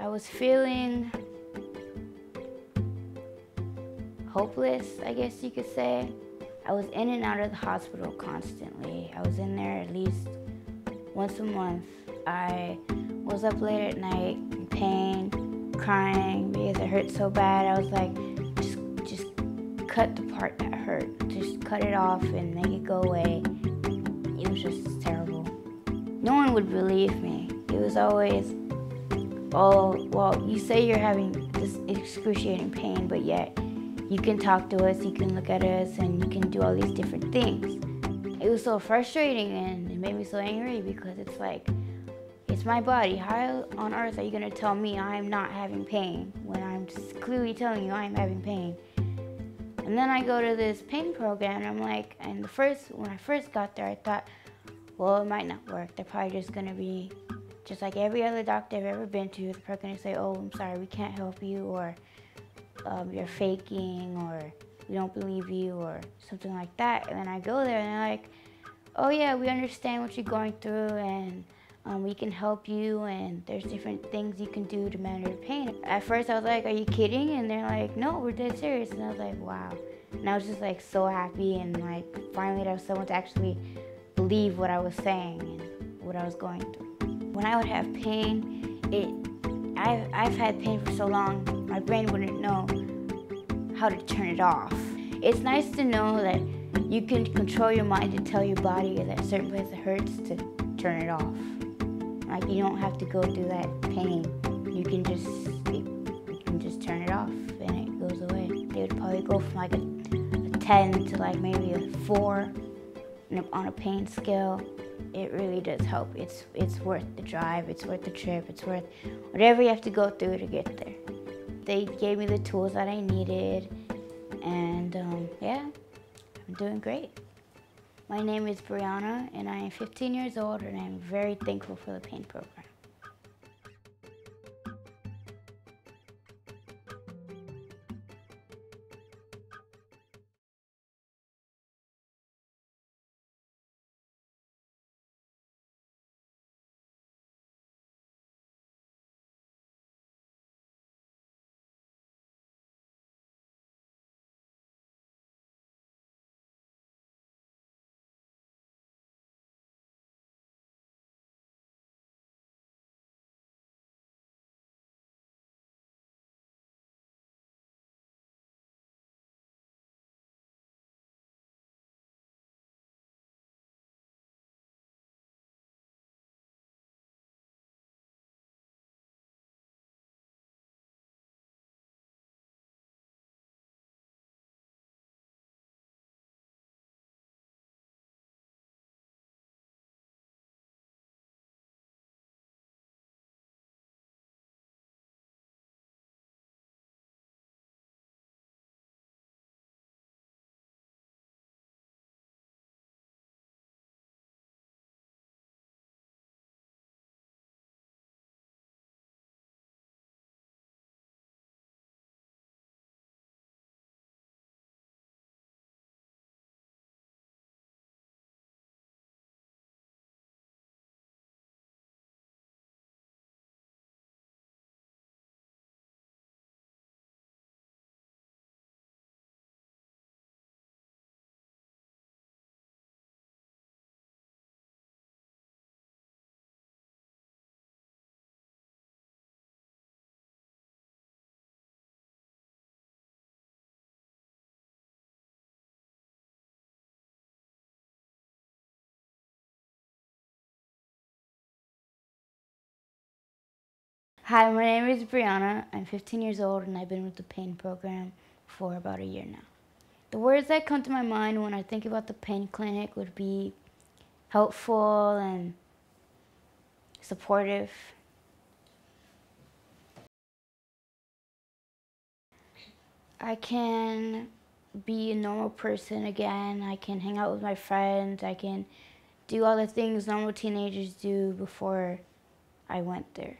I was feeling hopeless, I guess you could say. I was in and out of the hospital constantly. I was in there at least once a month. I was up late at night in pain, crying because it hurt so bad. I was like, just, just cut the part that hurt. Just cut it off and make it go away. It was just terrible. No one would believe me. It was always, oh, well, you say you're having this excruciating pain, but yet you can talk to us, you can look at us, and you can do all these different things. It was so frustrating and it made me so angry because it's like, it's my body. How on earth are you gonna tell me I'm not having pain when I'm just clearly telling you I'm having pain? And then I go to this pain program and I'm like, and the first, when I first got there, I thought, well, it might not work. They're probably just gonna be just like every other doctor I've ever been to. They're probably gonna say, oh, I'm sorry, we can't help you, or um, you're faking, or we don't believe you, or something like that. And then I go there and they're like, oh yeah, we understand what you're going through and um, we can help you and there's different things you can do to manage your pain. At first I was like, are you kidding? And they're like, no, we're dead serious. And I was like, wow. And I was just like so happy and like finally there was someone to actually believe what I was saying and what I was going through. When I would have pain, it I've, I've had pain for so long, my brain wouldn't know how to turn it off. It's nice to know that you can control your mind to tell your body that certain place hurts to turn it off. Like you don't have to go through that pain. You can just you can just turn it off and it goes away. They would probably go from like a, a 10 to like maybe a 4 on a pain scale. It really does help. It's it's worth the drive. It's worth the trip. It's worth whatever you have to go through to get there. They gave me the tools that I needed, and um, yeah, I'm doing great. My name is Brianna, and I am 15 years old, and I'm very thankful for the pain program. Hi, my name is Brianna. I'm 15 years old and I've been with the pain program for about a year now. The words that come to my mind when I think about the pain clinic would be helpful and supportive. I can be a normal person again. I can hang out with my friends. I can do all the things normal teenagers do before I went there.